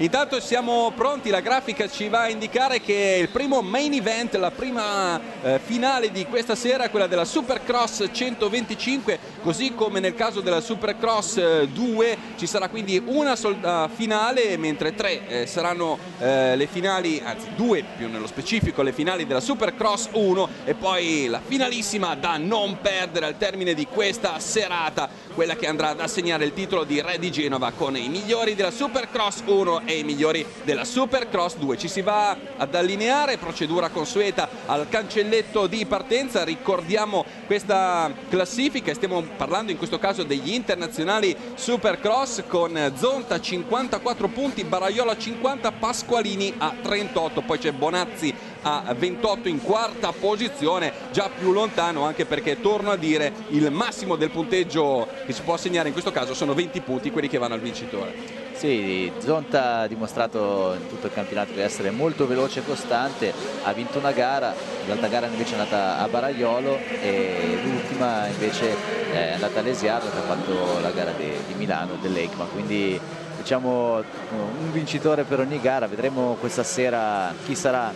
Intanto siamo pronti, la grafica ci va a indicare che il primo main event, la prima eh, finale di questa sera, quella della Supercross 125, così come nel caso della Supercross eh, 2 ci sarà quindi una sola finale, mentre tre eh, saranno eh, le finali, anzi due più nello specifico, le finali della Supercross 1 e poi la finalissima da non perdere al termine di questa serata, quella che andrà ad assegnare il titolo di Re di Genova con i migliori della Supercross 1 e i migliori della Supercross 2. Ci si va ad allineare, procedura consueta al cancelletto di partenza, ricordiamo questa classifica, stiamo parlando in questo caso degli internazionali Supercross con Zonta 54 punti, Baraiola 50, Pasqualini a 38, poi c'è Bonazzi a 28 in quarta posizione, già più lontano anche perché torno a dire il massimo del punteggio che si può assegnare in questo caso sono 20 punti, quelli che vanno al vincitore. Sì, Zonta ha dimostrato in tutto il campionato di essere molto veloce e costante, ha vinto una gara, l'altra gara invece è andata a Baraiolo e l'ultima invece è andata a Lesiardo che ha fatto la gara di, di Milano, dell'Eikman, quindi diciamo un vincitore per ogni gara, vedremo questa sera chi sarà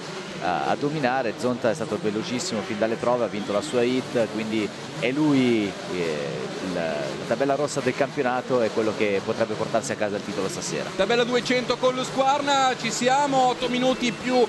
a, dominare, Zonta è stato velocissimo fin dalle prove, ha vinto la sua hit, quindi è lui eh, la tabella rossa del campionato è quello che potrebbe portarsi a casa il titolo stasera. Tabella 200 con lo Squarna, ci siamo, 8 minuti più eh,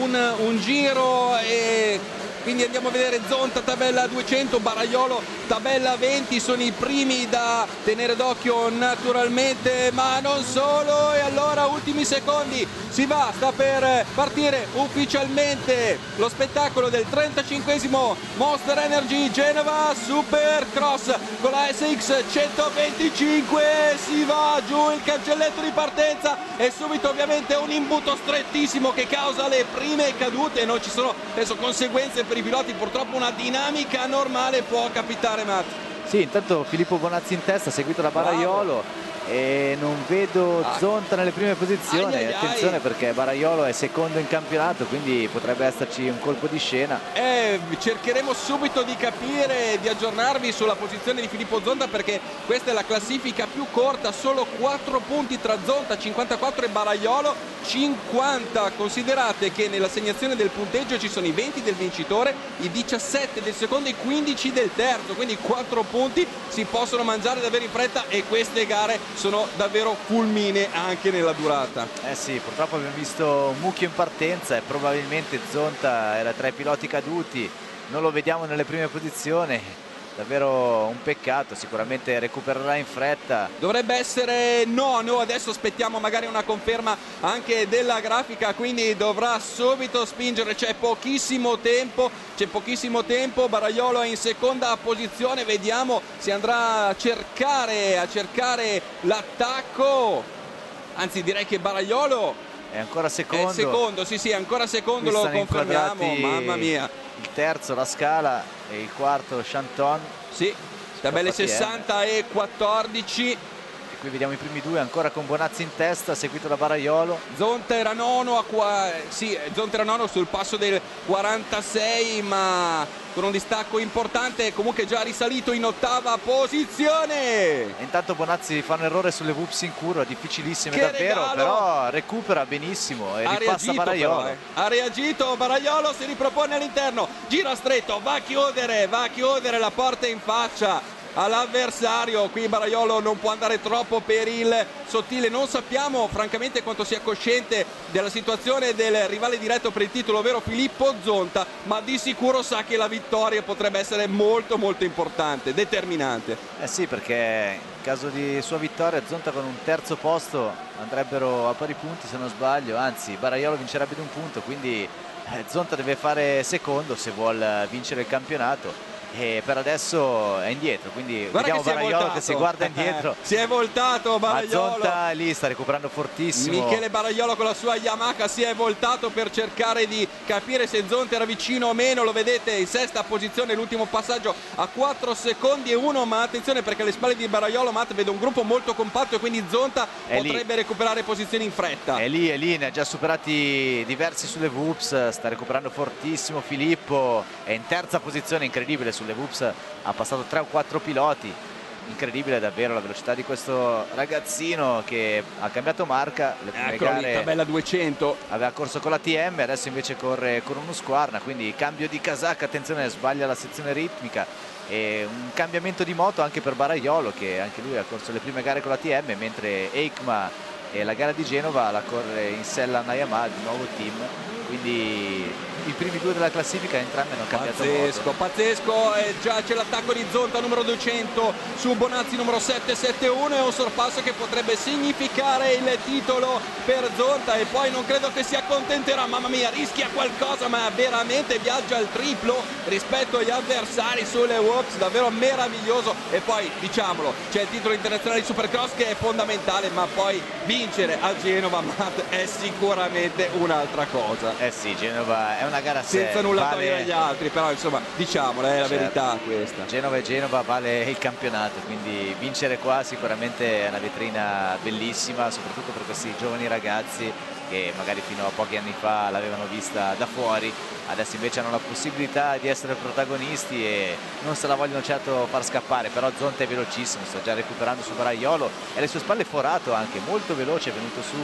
un, un giro e quindi andiamo a vedere Zonta tabella 200, Baraiolo tabella 20, sono i primi da tenere d'occhio naturalmente, ma non solo. E allora ultimi secondi, si va, sta per partire ufficialmente lo spettacolo del 35esimo Monster Energy Genova Supercross con la SX 125, si va giù il cancelletto di partenza e subito ovviamente un imbuto strettissimo che causa le prime cadute, non ci sono adesso conseguenze per i piloti purtroppo una dinamica normale può capitare Matt. Sì, intanto Filippo Bonazzi in testa, seguito da Baraiolo e non vedo ah. Zonta nelle prime posizioni. Attenzione perché Baraiolo è secondo in campionato quindi potrebbe esserci un colpo di scena. Eh, cercheremo subito di capire di aggiornarvi sulla posizione di Filippo Zonta perché questa è la classifica più corta solo 4 punti tra Zonta 54 e Baraiolo 50 considerate che nell'assegnazione del punteggio ci sono i 20 del vincitore i 17 del secondo e i 15 del terzo quindi 4 punti si possono mangiare davvero in fretta e queste gare sono davvero fulmine anche nella durata. Eh sì, purtroppo abbiamo visto mucchio in partenza e probabilmente Zonta era tra i piloti caduti, non lo vediamo nelle prime posizioni davvero un peccato sicuramente recupererà in fretta. Dovrebbe essere nono adesso aspettiamo magari una conferma anche della grafica quindi dovrà subito spingere c'è pochissimo tempo c'è pochissimo tempo Baraiolo è in seconda posizione vediamo se andrà a cercare a cercare l'attacco. Anzi direi che Baraiolo è ancora secondo è secondo. sì sì ancora secondo lo confermiamo mamma mia. il terzo la scala e il quarto Chanton. Sì tabelle 60 e 14 qui vediamo i primi due ancora con Bonazzi in testa seguito da Baraiolo Zonta era nono, qua... sì, Zonta era nono sul passo del 46 ma con un distacco importante comunque già risalito in ottava posizione e intanto Bonazzi fa un errore sulle whoops in curva difficilissime che davvero regalo. però recupera benissimo e ha ripassa Baraiolo però, eh. ha reagito Baraiolo si ripropone all'interno gira stretto va a chiudere va a chiudere la porta in faccia all'avversario. Qui Baraiolo non può andare troppo per il sottile. Non sappiamo francamente quanto sia cosciente della situazione del rivale diretto per il titolo ovvero Filippo Zonta ma di sicuro sa che la vittoria potrebbe essere molto molto importante determinante. Eh sì perché in caso di sua vittoria Zonta con un terzo posto andrebbero a pari punti se non sbaglio. Anzi Baraiolo vincerebbe di un punto quindi eh, Zonta deve fare secondo se vuole vincere il campionato e per adesso è indietro quindi Guarda vediamo Baraiolo che si guarda indietro. Si è voltato Baraiolo. Zonta lì sta recuperando fortissimo. Michele Baraiolo con la sua Yamaha si è voltato per cercare di capire se Zonta era vicino o meno. Lo vedete in sesta posizione l'ultimo passaggio a 4 secondi e 1 ma attenzione perché alle spalle di Baraiolo Matt vede un gruppo molto compatto e quindi Zonta è potrebbe lì. recuperare posizioni in fretta. È lì è lì ne ha già superati diversi sulle Whoops sta recuperando fortissimo Filippo è in terza posizione incredibile sulle Whoops ha passato 3 o 4 piloti. Incredibile davvero la velocità di questo ragazzino che ha cambiato marca. Le prime Eccolo gare lì, tabella 200 aveva corso con la TM adesso invece corre con uno Squarna. Quindi cambio di casacca attenzione sbaglia la sezione ritmica. E un cambiamento di moto anche per Baraiolo che anche lui ha corso le prime gare con la TM mentre Eikma e la gara di Genova la corre in sella Nayama di nuovo team quindi i primi due della classifica entrambi hanno cambiato pazzesco moto. pazzesco. E già c'è l'attacco di Zonta numero 200 su Bonazzi numero 771 è un sorpasso che potrebbe significare il titolo per Zonta e poi non credo che si accontenterà. Mamma mia rischia qualcosa ma veramente viaggia al triplo rispetto agli avversari sulle Works davvero meraviglioso. E poi diciamolo c'è il titolo internazionale di Supercross che è fondamentale ma poi vincere a Genova Matt è sicuramente un'altra cosa eh sì Genova è una gara senza nulla vale... togliere agli altri però insomma diciamola è la certo. verità questa Genova e Genova vale il campionato quindi vincere qua sicuramente è una vetrina bellissima soprattutto per questi giovani ragazzi che magari fino a pochi anni fa l'avevano vista da fuori adesso invece hanno la possibilità di essere protagonisti e non se la vogliono certo far scappare però Zonta è velocissimo sta già recuperando su Baraiolo e alle sue spalle Forato anche molto veloce è venuto su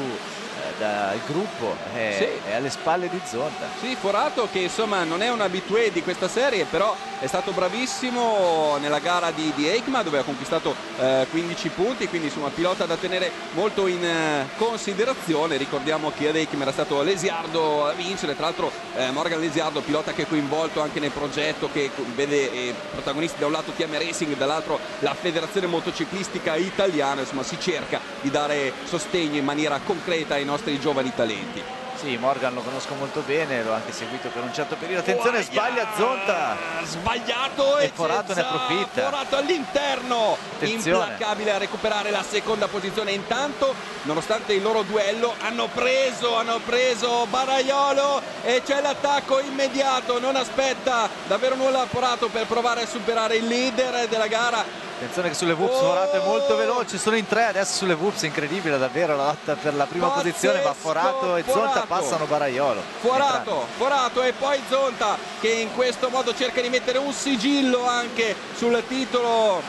dal gruppo è, sì. è, alle spalle di Zonta. Sì Forato che insomma non è un abitué di questa serie però è stato bravissimo nella gara di, di Eikma dove ha conquistato eh, 15 punti quindi insomma pilota da tenere molto in eh, considerazione. Ricordiamo che ad Eikma era stato Lesiardo a vincere tra l'altro eh, Morgan Lesiardo pilota che è coinvolto anche nel progetto che vede eh, protagonisti da un lato TM Racing dall'altro la federazione motociclistica italiana. Insomma si cerca di dare sostegno in maniera concreta ai nostri nostri giovani talenti. Sì, Morgan lo conosco molto bene, l'ho anche seguito per un certo periodo. Attenzione, Uaia! sbaglia Zonta. Sbagliato e, e Forato ne approfitta. Forato all'interno. Implacabile a recuperare la seconda posizione. Intanto, nonostante il loro duello, hanno preso, hanno preso Baraiolo e c'è l'attacco immediato. Non aspetta davvero nulla Forato per provare a superare il leader della gara Attenzione che sulle Whoops! Forato è molto veloce, sono in tre adesso sulle Whoops, incredibile davvero la lotta per la prima Pazzesco, posizione, ma Forato e Forato. Zonta passano Baraiolo. Forato, Forato e poi Zonta che in questo modo cerca di mettere un sigillo anche sul titolo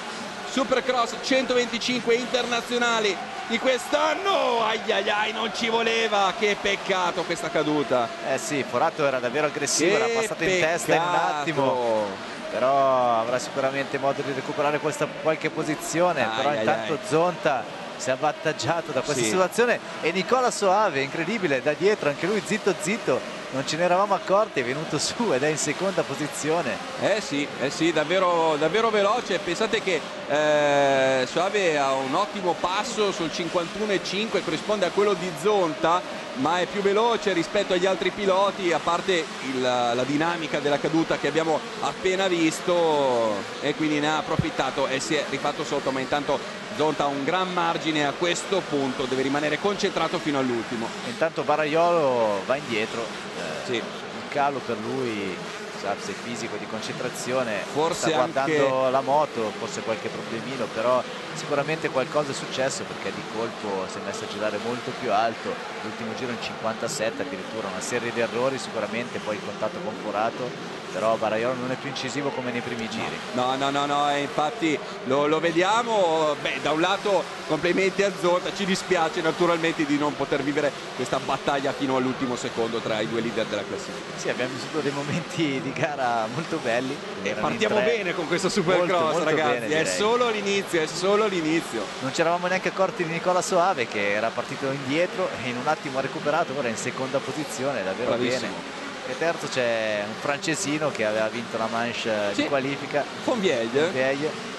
Supercross 125 internazionali di quest'anno ai ai ai non ci voleva che peccato questa caduta eh sì Forato era davvero aggressivo che era passato peccato. in testa in un attimo però avrà sicuramente modo di recuperare questa qualche posizione ai, però ai, intanto ai. Zonta si è avvantaggiato da questa sì. situazione e Nicola Soave incredibile da dietro anche lui zitto zitto non ce ne eravamo accorti è venuto su ed è in seconda posizione. Eh sì, eh sì davvero, davvero veloce. Pensate che eh, Soave ha un ottimo passo sul 51,5 corrisponde a quello di Zonta ma è più veloce rispetto agli altri piloti a parte il, la dinamica della caduta che abbiamo appena visto e quindi ne ha approfittato e si è rifatto sotto ma intanto Zonta ha un gran margine a questo punto deve rimanere concentrato fino all'ultimo intanto Baraiolo va indietro eh, sì. il calo per lui se fisico di concentrazione forse sta guardando anche... la moto forse qualche problemino però sicuramente qualcosa è successo perché di colpo si è messo a girare molto più alto. L'ultimo giro in 57 addirittura una serie di errori sicuramente poi il contatto con Forato però Baraiolo non è più incisivo come nei primi giri. No no no, no infatti lo, lo, vediamo beh da un lato complimenti a Zonta ci dispiace naturalmente di non poter vivere questa battaglia fino all'ultimo secondo tra i due leader della classifica. Sì abbiamo vissuto dei momenti di gara molto belli. E partiamo bene con questo supercross ragazzi bene, è solo l'inizio è solo l'inizio. Non ci eravamo neanche accorti di Nicola Soave che era partito indietro e in un attimo ha recuperato ora è in seconda posizione davvero Bravissimo. bene e terzo c'è un francesino che aveva vinto la manche sì. di qualifica. Fonvieille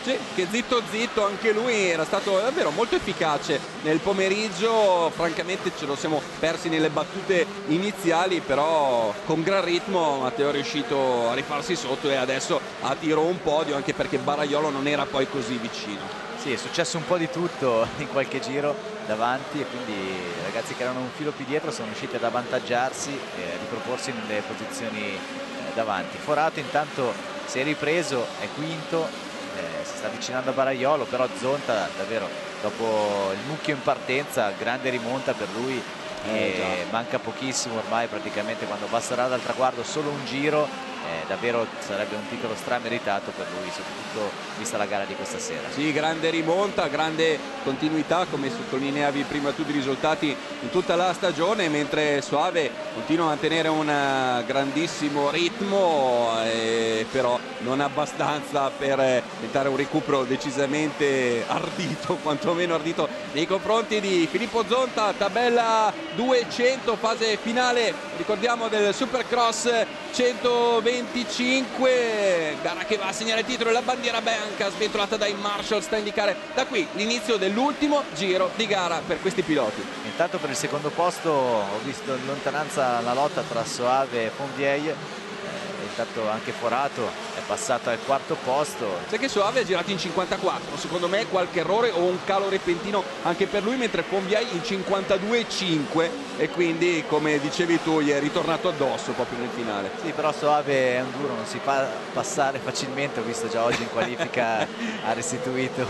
sì, che zitto zitto anche lui era stato davvero molto efficace nel pomeriggio. Francamente ce lo siamo persi nelle battute iniziali però con gran ritmo Matteo è riuscito a rifarsi sotto e adesso a tiro un podio anche perché Baraiolo non era poi così vicino. Sì, è successo un po' di tutto in qualche giro davanti e quindi i ragazzi che erano un filo più dietro sono riusciti ad avvantaggiarsi e a riproporsi nelle posizioni eh, davanti. Forato intanto si è ripreso, è quinto, eh, si sta avvicinando a Baraiolo, però Zonta davvero dopo il mucchio in partenza, grande rimonta per lui eh, manca pochissimo ormai praticamente quando passerà dal traguardo solo un giro eh, davvero sarebbe un titolo strameritato per lui, soprattutto vista la gara di questa sera. Sì, grande rimonta, grande continuità, come sottolineavi prima tu di risultati in tutta la stagione, mentre Soave continua a mantenere un eh, grandissimo ritmo, eh, però non abbastanza per eh, tentare un recupero decisamente ardito, quantomeno ardito nei confronti di Filippo Zonta, tabella 200, fase finale, ricordiamo del Supercross 125, gara che va a segnare il titolo, la bandiera bianca sventolata dai Marshall sta a indicare da qui l'inizio dell'ultimo giro di gara per questi piloti. Intanto per il secondo posto ho visto in lontananza la lotta tra Soave e Fonvieille intanto anche Forato è passato al quarto posto. Sai che Soave ha girato in 54 secondo me qualche errore o un calo repentino anche per lui mentre Pombiai in 52,5 e quindi come dicevi tu gli è ritornato addosso proprio nel finale. Sì però Soave è un duro non si fa passare facilmente ho visto già oggi in qualifica ha restituito.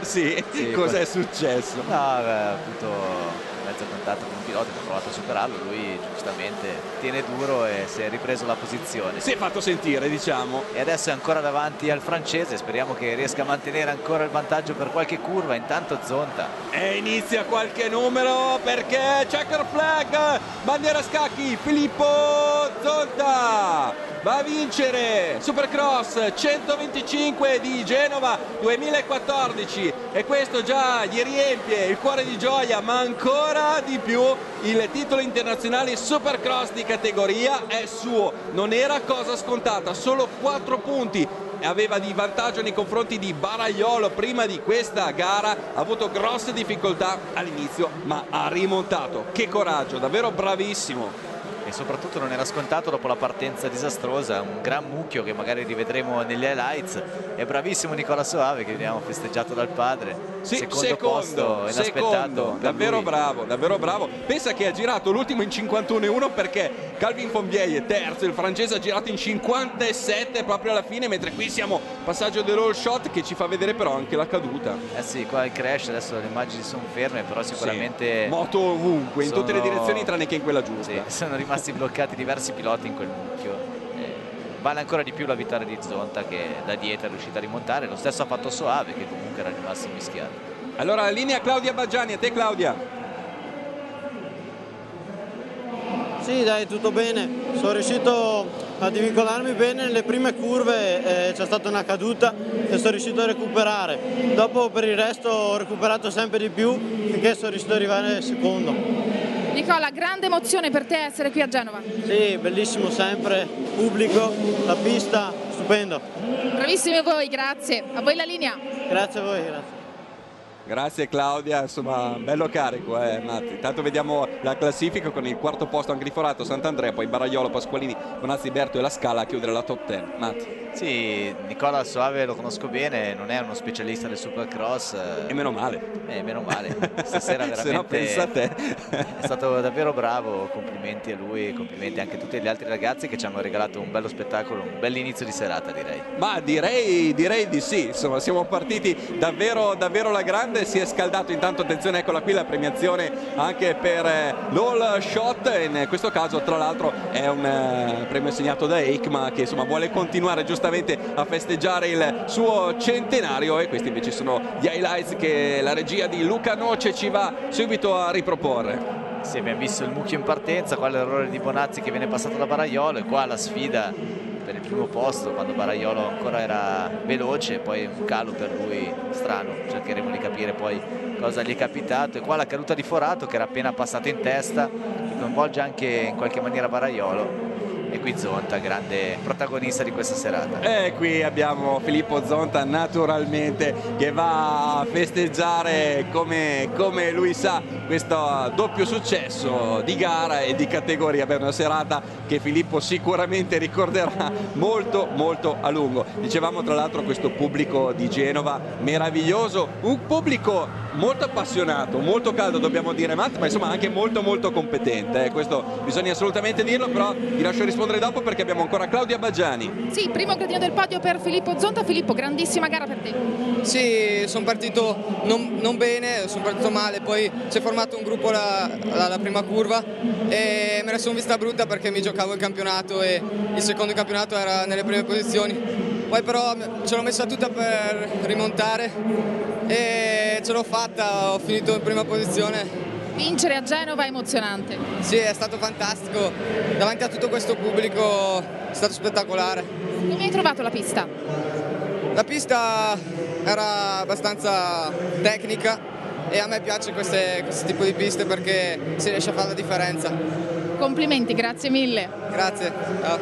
Sì, sì cos'è successo? no appunto mezzo contatto con un pilota che ha provato a superarlo, lui giustamente tiene duro e si è ripreso la posizione. Si è fatto sentire diciamo. E adesso è ancora davanti al francese, speriamo che riesca a mantenere ancora il vantaggio per qualche curva, intanto Zonta. E inizia qualche numero perché checker flag, bandiera scacchi, Filippo Zonta va a vincere. Supercross 125 di Genova 2014 e questo già gli riempie il cuore di gioia ma ancora di più il titolo internazionale Supercross di categoria è suo. Non era cosa scontata solo 4 punti. Aveva di vantaggio nei confronti di Baragliolo prima di questa gara. Ha avuto grosse difficoltà all'inizio ma ha rimontato. Che coraggio davvero bravissimo e soprattutto non era scontato dopo la partenza disastrosa, un gran mucchio che magari rivedremo negli highlights. È bravissimo Nicola Soave che vediamo festeggiato dal padre. Sì, secondo, secondo posto inaspettato. davvero lui. bravo, davvero bravo. Pensa che ha girato l'ultimo in 51-1 perché Calvin Fonvieille terzo, il francese ha girato in 57 proprio alla fine, mentre qui siamo passaggio dell'all shot che ci fa vedere però anche la caduta. Eh sì, qua il crash, adesso le immagini sono ferme, però sicuramente... Sì. Moto ovunque, sono... in tutte le direzioni tranne che in quella giusta. Sì, sono rimasti bloccati diversi piloti in quel mucchio eh, vale ancora di più la vittoria di Zonta che da dietro è riuscita a rimontare lo stesso ha fatto Soave che comunque era rimasto mischiato allora linea Claudia Baggiani a te Claudia Sì, dai, tutto bene. Sono riuscito a divincolarmi bene nelle prime curve, eh, c'è stata una caduta e sono riuscito a recuperare. Dopo per il resto ho recuperato sempre di più finché sono riuscito ad arrivare secondo. Nicola, grande emozione per te essere qui a Genova. Sì, bellissimo sempre, pubblico, la pista, stupendo. Bravissimi voi, grazie. A voi la linea. Grazie a voi, grazie. Grazie Claudia, insomma bello carico eh, Matti. Intanto vediamo la classifica con il quarto posto anche di Forato, Sant'Andrea, poi Baraiolo, Pasqualini, Bonazzi, Berto e la Scala a chiudere la top 10. Matti. Sì, Nicola Soave lo conosco bene, non è uno specialista del Supercross. E meno male. E meno male. Stasera veramente no, pensa a te. è stato davvero bravo, complimenti a lui, complimenti anche a tutti gli altri ragazzi che ci hanno regalato un bello spettacolo, un bell'inizio di serata direi. Ma direi, direi di sì, insomma siamo partiti davvero, davvero la grande, si è scaldato intanto, attenzione eccola qui la premiazione anche per eh, l'all shot, in questo caso tra l'altro è un eh, premio assegnato da Eikma che insomma vuole continuare giustamente a festeggiare il suo centenario e questi invece sono gli highlights che la regia di Luca Noce ci va subito a riproporre. Sì, abbiamo visto il mucchio in partenza, qua l'errore di Bonazzi che viene passato da Baraiolo e qua la sfida per il primo posto quando Baraiolo ancora era veloce poi un calo per lui strano, cercheremo di capire poi cosa gli è capitato. E qua la caduta di Forato che era appena passato in testa, coinvolge anche in qualche maniera Baraiolo e qui Zonta, grande protagonista di questa serata. E qui abbiamo Filippo Zonta naturalmente che va a festeggiare come, come lui sa questo doppio successo di gara e di categoria per una serata che Filippo sicuramente ricorderà molto molto a lungo. Dicevamo tra l'altro questo pubblico di Genova meraviglioso, un pubblico molto appassionato, molto caldo dobbiamo dire ma insomma anche molto molto competente, eh. questo bisogna assolutamente dirlo, però ti lascio rispondere rispondere dopo perché abbiamo ancora Claudia Baggiani. Sì, primo gradino del podio per Filippo Zonta. Filippo, grandissima gara per te. Sì, sono partito non, non bene, sono partito male, poi si è formato un gruppo alla, alla prima curva e me la sono vista brutta perché mi giocavo il campionato e il secondo campionato era nelle prime posizioni. Poi però ce l'ho messa tutta per rimontare e ce l'ho fatta, ho finito in prima posizione Vincere a Genova è emozionante. Sì, è stato fantastico. Davanti a tutto questo pubblico è stato spettacolare. Come hai trovato la pista? La pista era abbastanza tecnica e a me piace queste, questo tipo di piste perché si riesce a fare la differenza. Complimenti, grazie mille. Grazie. Ciao.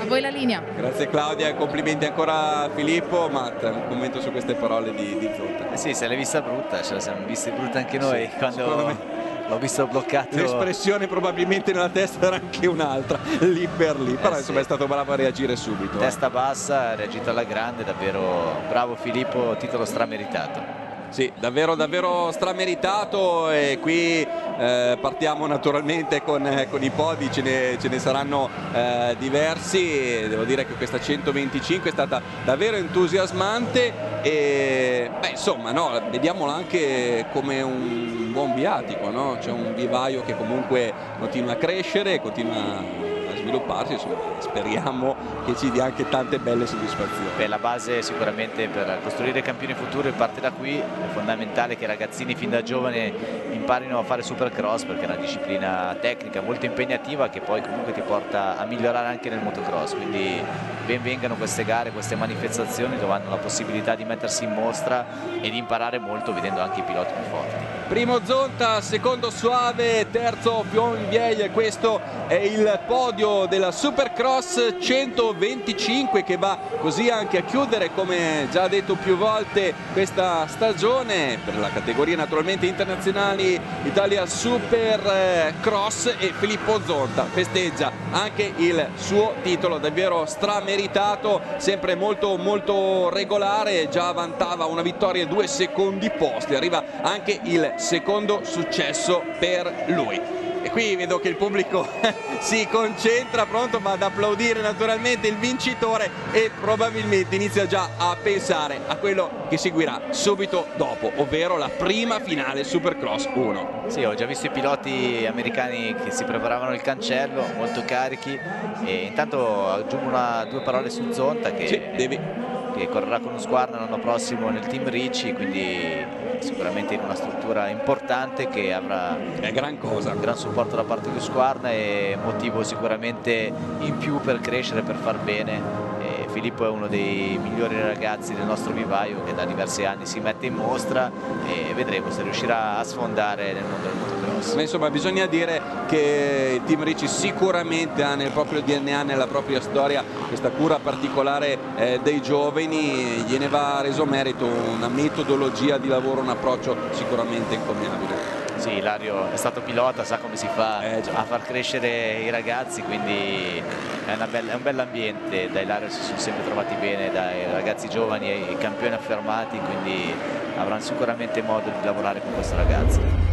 A voi la linea. Grazie Claudia, complimenti ancora a Filippo, Matt, un commento su queste parole di, di Zonta. Eh sì, se l'hai vista brutta, ce la siamo viste brutta anche noi Sì, quando. L'ho visto bloccato. L'espressione probabilmente nella testa era anche un'altra, lì per lì, però Eh, insomma sì. è stato bravo a reagire subito. eh. Testa bassa, ha reagito alla grande, davvero bravo Filippo, titolo strameritato. Sì, davvero, davvero strameritato e qui eh, partiamo naturalmente con, eh, con i podi, ce ne, ce ne saranno eh, diversi, devo dire che questa 125 è stata davvero entusiasmante e beh, insomma no, vediamola anche come un buon viatico, no? c'è un vivaio che comunque continua a crescere, continua svilupparsi, insomma speriamo che ci dia anche tante belle soddisfazioni. Beh, la base sicuramente per costruire campioni futuri parte da qui, è fondamentale che i ragazzini fin da giovane imparino a fare supercross perché è una disciplina tecnica molto impegnativa che poi comunque ti porta a migliorare anche nel motocross, quindi ben vengano queste gare, queste manifestazioni dove hanno la possibilità di mettersi in mostra e di imparare molto vedendo anche i piloti più forti. Primo Zonta, secondo Suave, terzo Pion Vieille, questo è il podio della Supercross 125 che va così anche a chiudere come già detto più volte questa stagione per la categoria naturalmente internazionali Italia Supercross e Filippo Zonta festeggia anche il suo titolo davvero strameritato, sempre molto molto regolare, già vantava una vittoria e due secondi posti, arriva anche il secondo successo per lui. E qui vedo che il pubblico si concentra, pronto va ad applaudire naturalmente il vincitore e probabilmente inizia già a pensare a quello che seguirà subito dopo, ovvero la prima finale Supercross 1. Sì, ho già visto i piloti americani che si preparavano il cancello, molto carichi e intanto aggiungo una, due parole su Zonta che, Sì, devi. Che correrà con Squarna l'anno prossimo nel team Ricci, quindi sicuramente in una struttura importante che avrà gran cosa. un gran supporto da parte di Squarna e motivo sicuramente in più per crescere, per far bene. E Filippo è uno dei migliori ragazzi del nostro vivaio che da diversi anni si mette in mostra e vedremo se riuscirà a sfondare nel mondo del motocross. Ma insomma bisogna dire che il team Ricci sicuramente ha nel proprio DNA, nella propria storia questa cura particolare eh, dei giovani, gliene va reso merito una metodologia di lavoro, un approccio sicuramente encomiabile. Sì, Ilario è stato pilota, sa come si fa Eh, a far crescere i ragazzi, quindi è, bella- è un bell'ambiente. Da Ilario si sono sempre trovati bene, dai ragazzi giovani ai campioni affermati, quindi avranno sicuramente modo di lavorare con questo ragazzo.